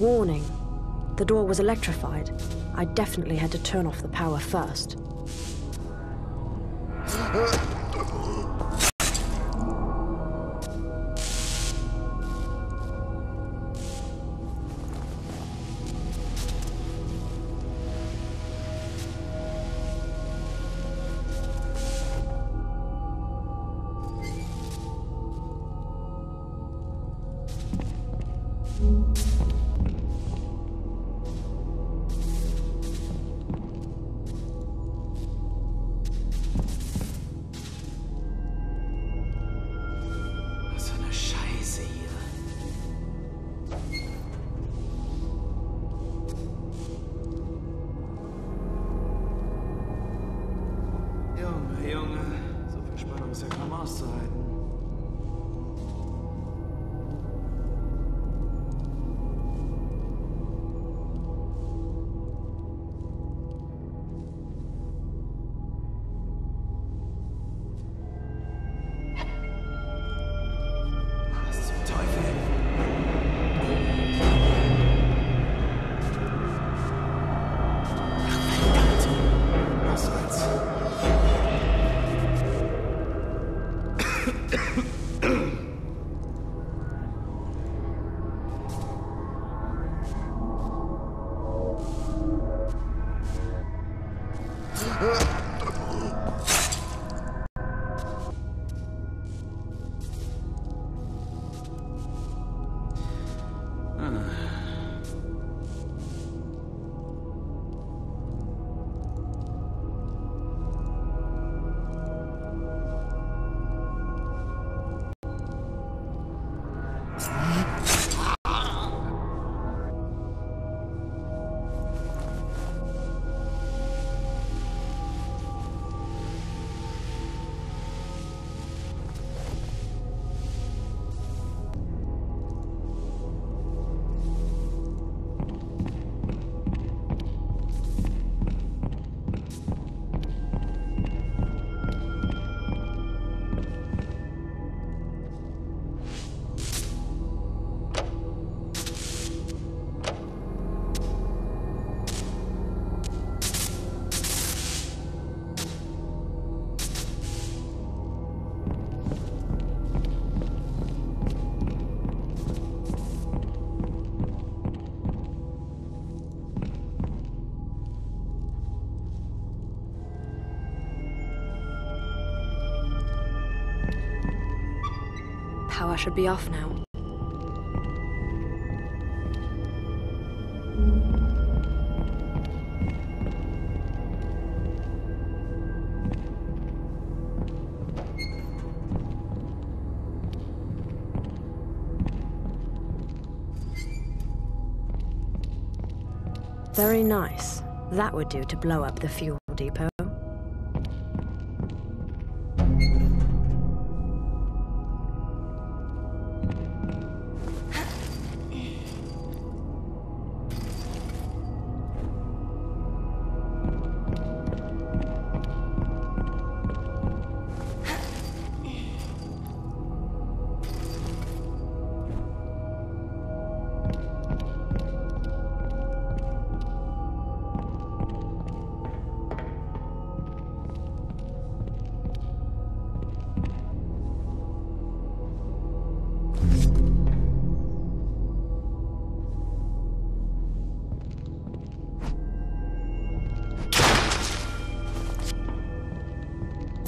Warning. The door was electrified. I definitely had to turn off the power first. side. Power should be off now. Very nice. That would do to blow up the fuel depot.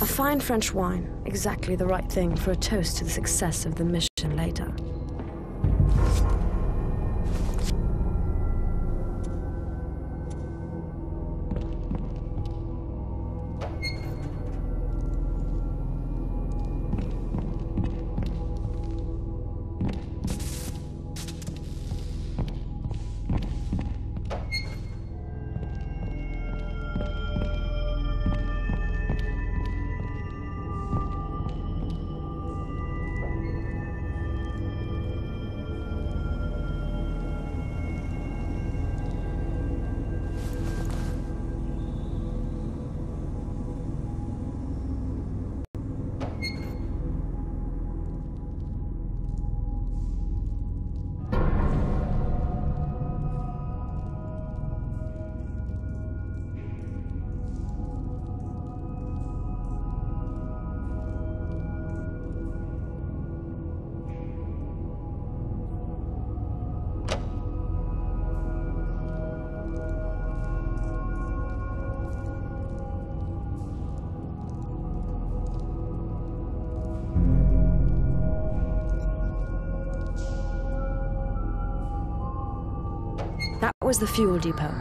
A fine French wine, exactly the right thing for a toast to the success of the mission later. Was the fuel depot.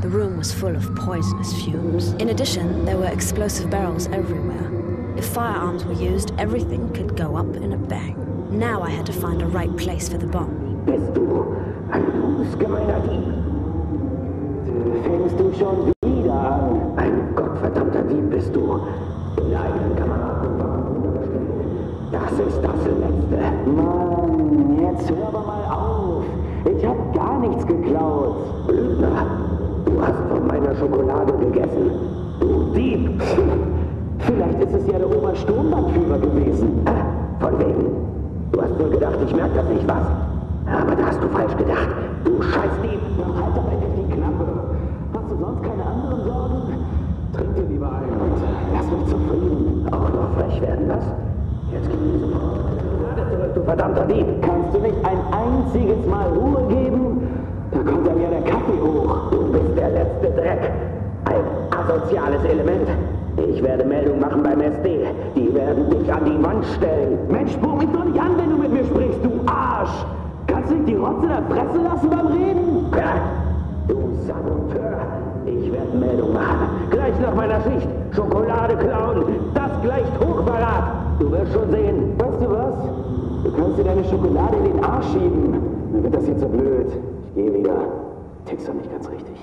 The room was full of poisonous fumes. In addition, there were explosive barrels everywhere. If firearms were used, everything could go up in a bang. Now I had to find a right place for the bomb. Ich hab gar nichts geklaut. Lügner, du hast von meiner Schokolade gegessen. Du Dieb. Vielleicht ist es ja der Obersturmbannführer gewesen. Von wegen. Du hast wohl gedacht, ich merke das nicht, was? Aber da hast du falsch gedacht. Du Scheißdieb. Halt doch endlich die Klappe. Hast du sonst keine anderen Sorgen? Trink dir lieber ein und lass mich zufrieden. Auch noch frech werden, was? Jetzt gib mir sofort verdammter Dieb. Kannst du nicht ein einziges Mal Ruhe geben? Da kommt ja mir der Kaffee hoch. Du bist der letzte Dreck. Ein asoziales Element. Ich werde Meldung machen beim SD. Die werden dich an die Wand stellen. Mensch, spuck mich doch nicht an, wenn du mit mir sprichst, du Arsch! Kannst du nicht die Rotze da fressen lassen beim Reden? Du Saboteur. Ich werde Meldung machen. Gleich nach meiner Schicht. Schokolade klauen. Das gleicht Hochverrat. Du wirst schon sehen. Weißt du was? Du kannst dir deine Schokolade in den Arsch schieben. Dann wird das hier zu blöd. Ich gehe wieder. Tickst doch nicht ganz richtig.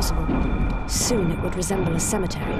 Possible. Soon it would resemble a cemetery.